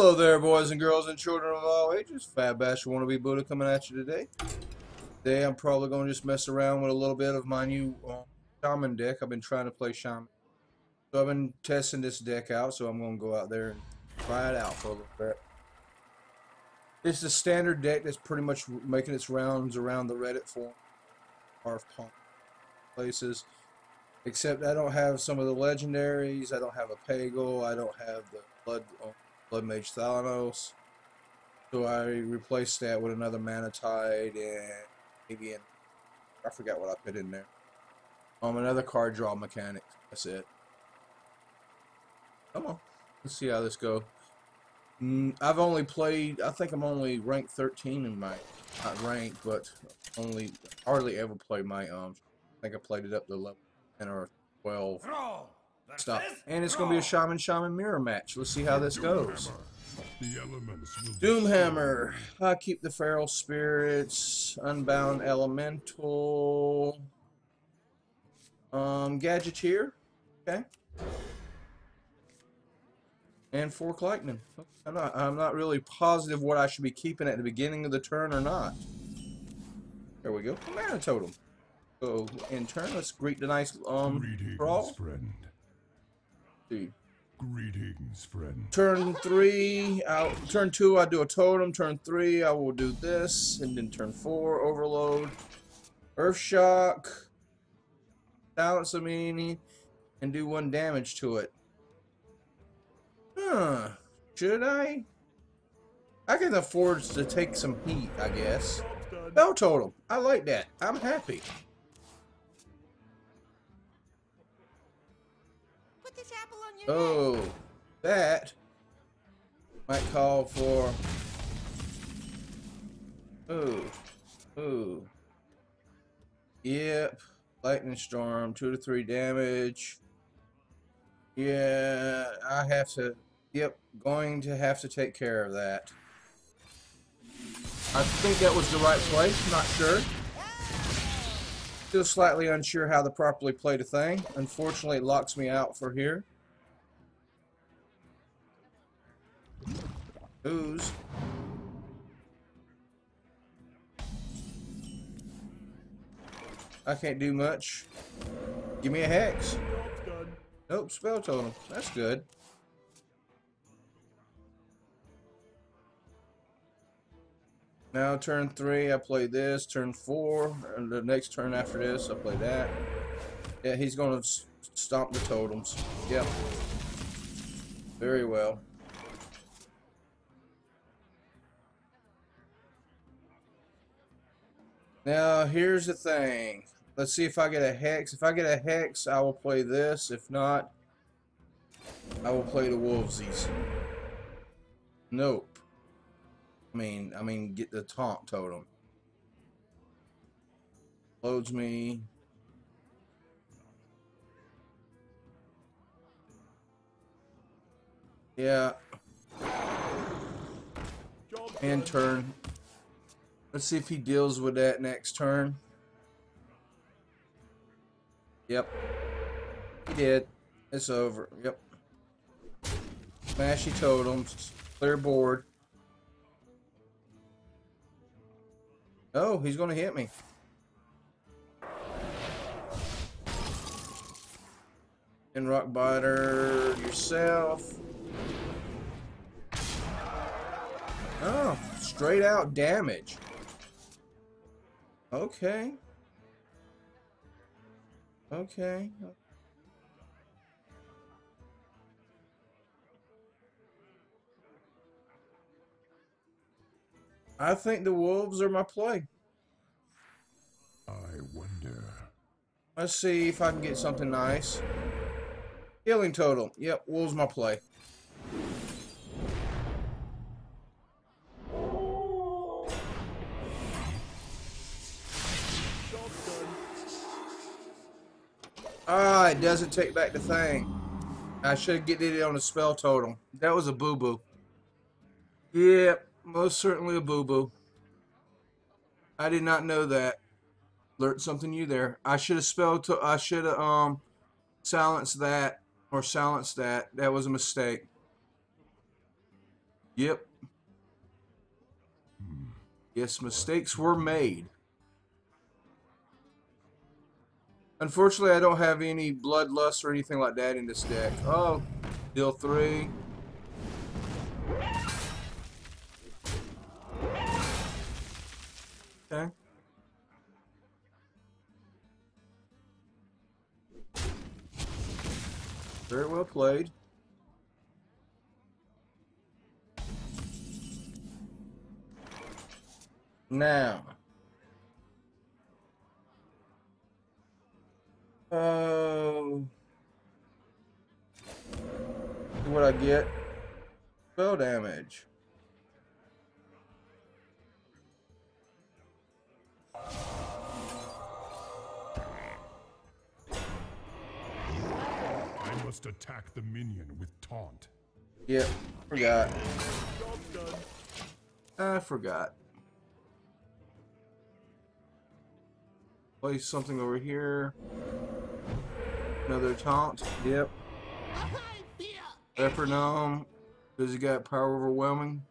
Hello there, boys and girls and children of all ages. Fat Bash Wannabe Buddha coming at you today. Today I'm probably going to just mess around with a little bit of my new uh, Shaman deck. I've been trying to play Shaman. So I've been testing this deck out, so I'm going to go out there and try it out for a little bit. It's the standard deck that's pretty much making its rounds around the Reddit forum. Or places. Except I don't have some of the legendaries. I don't have a Pagle. I don't have the Blood... Blood Mage Thalnos. So I replaced that with another Manatide and maybe an, I forgot what I put in there. Um, another card draw mechanic. That's it. Come on. Let's see how this goes. Mm, I've only played, I think I'm only ranked 13 in my, not but only, hardly ever played my, um, I think I played it up to level 10 or 12 stuff. And it's going to be a Shaman Shaman mirror match. Let's see how this goes. Doomhammer. I keep the Feral Spirits. Unbound Elemental. Um, Gadgeteer. Okay. And Fork Lightning. I'm not, I'm not really positive what I should be keeping at the beginning of the turn or not. There we go. Mana Totem. So, in turn, let's greet the nice um, Greetings, brawl. friend. See. Greetings, friend. Turn three, I'll, turn two, I do a totem. Turn three, I will do this, and then turn four, overload, earth shock, silence a mini, and do one damage to it. Huh? Should I? I can afford to take some heat, I guess. Bell totem, I like that. I'm happy. Oh, that might call for. Ooh, ooh. Yep, lightning storm, two to three damage. Yeah, I have to. Yep, going to have to take care of that. I think that was the right place. Not sure. Still slightly unsure how to properly play the thing. Unfortunately, it locks me out for here. Ooze. I can't do much. Give me a hex. Nope, spell totem. That's good. Now turn three, I play this. Turn four, and the next turn after this, I play that. Yeah, he's gonna stomp the totems. Yep. Very well. Now, here's the thing. Let's see if I get a hex. If I get a hex, I will play this. If not, I will play the Wolvesies. Nope. I mean, I mean, get the taunt totem. Loads me. Yeah. And turn. Let's see if he deals with that next turn. Yep. He did. It's over. Yep. Smashy totems. Clear board. Oh, he's going to hit me. And rock biter yourself. Oh, straight out damage. Okay. Okay. I think the wolves are my play. I wonder. Let's see if I can get something nice. Healing total. Yep, wolves my play. Ah, it doesn't take back the thing. I should have get it on the spell totem. That was a boo-boo. Yep, most certainly a boo-boo. I did not know that. Learned something new there. I should have spelled to I should have um silenced that or silenced that. That was a mistake. Yep. Yes, mistakes were made. Unfortunately, I don't have any bloodlust or anything like that in this deck. Oh, deal three. Okay. Very well played. Now. Oh. what I get. Spell damage. I must attack the minion with taunt. Yep, forgot. I forgot. Place something over here. Another taunt. Yep. Epernome. Does he got power overwhelming?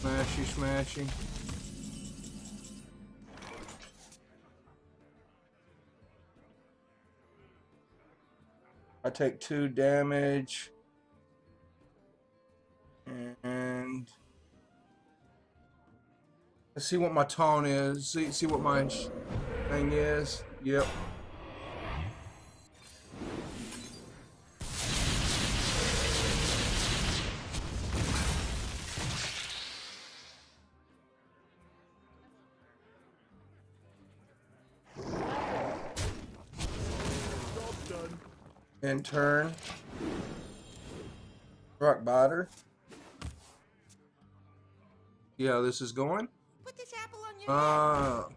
Smashy, smashy. I take two damage. And let's see what my tone is. See see what my thing is. Yep. And turn. Rock biter. See how this is going? Put this apple on your. Uh, hmm.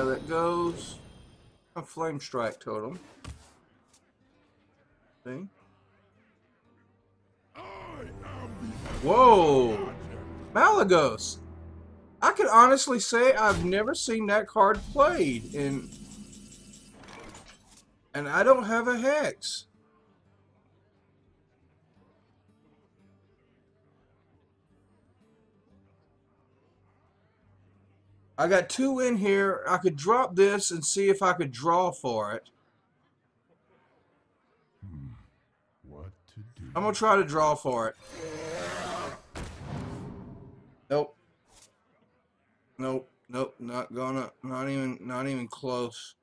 How that goes. A flame strike totem. See? Whoa! Malygos! I could honestly say I've never seen that card played in and I don't have a hex. I got two in here. I could drop this and see if I could draw for it. Hmm, what to do? I'm gonna try to draw for it. Nope. Nope. Nope. Not gonna. Not even. Not even close.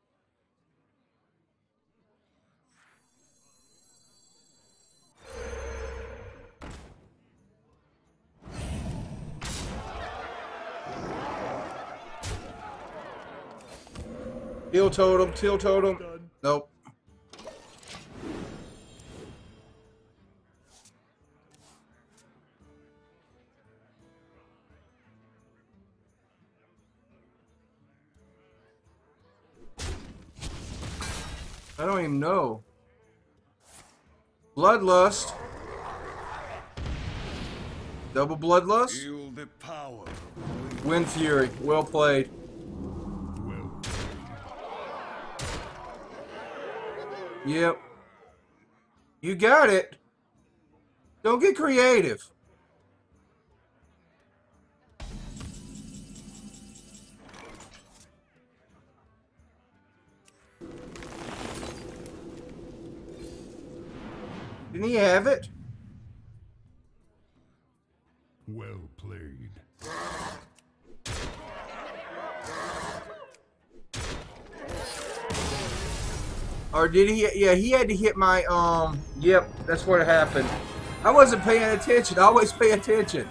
Teal totem. Teal totem. Nope. I don't even know. Bloodlust. Double bloodlust. Feel the power. Wind Fury. Well played. Well, Yep. You got it. Don't get creative. Didn't he have it? well played. Or did he? Yeah, he had to hit my, um, yep, that's what it happened. I wasn't paying attention. I always pay attention.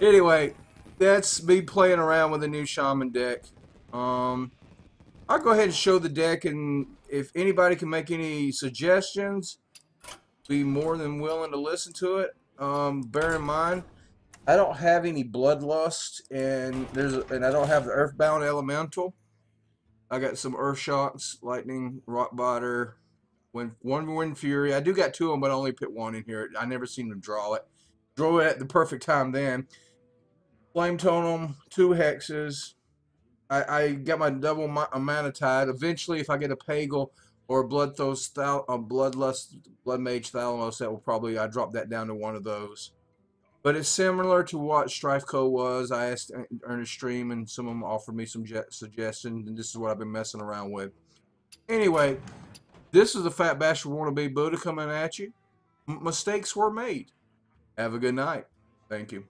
Anyway, that's me playing around with the new Shaman deck. Um, I'll go ahead and show the deck, and if anybody can make any suggestions, be more than willing to listen to it. Um, bear in mind, I don't have any bloodlust, and there's and I don't have the Earthbound Elemental. I got some Earth Shocks, Lightning, Rock Biter, Wind, one Wind Fury. I do got two of them, but I only put one in here. I never seen them draw it. Draw it at the perfect time then. Flame Totem, two hexes. I, I got my double Manatide. Eventually, if I get a Pagle or Thal a Bloodlust, Blood Mage Thalnos, that will probably, I drop that down to one of those. But it's similar to what Strifco was. I asked uh, Ernest Stream, and some of them offered me some suggestions, and this is what I've been messing around with. Anyway, this is the Fat Bastard Wannabe Buddha coming at you. M mistakes were made. Have a good night. Thank you.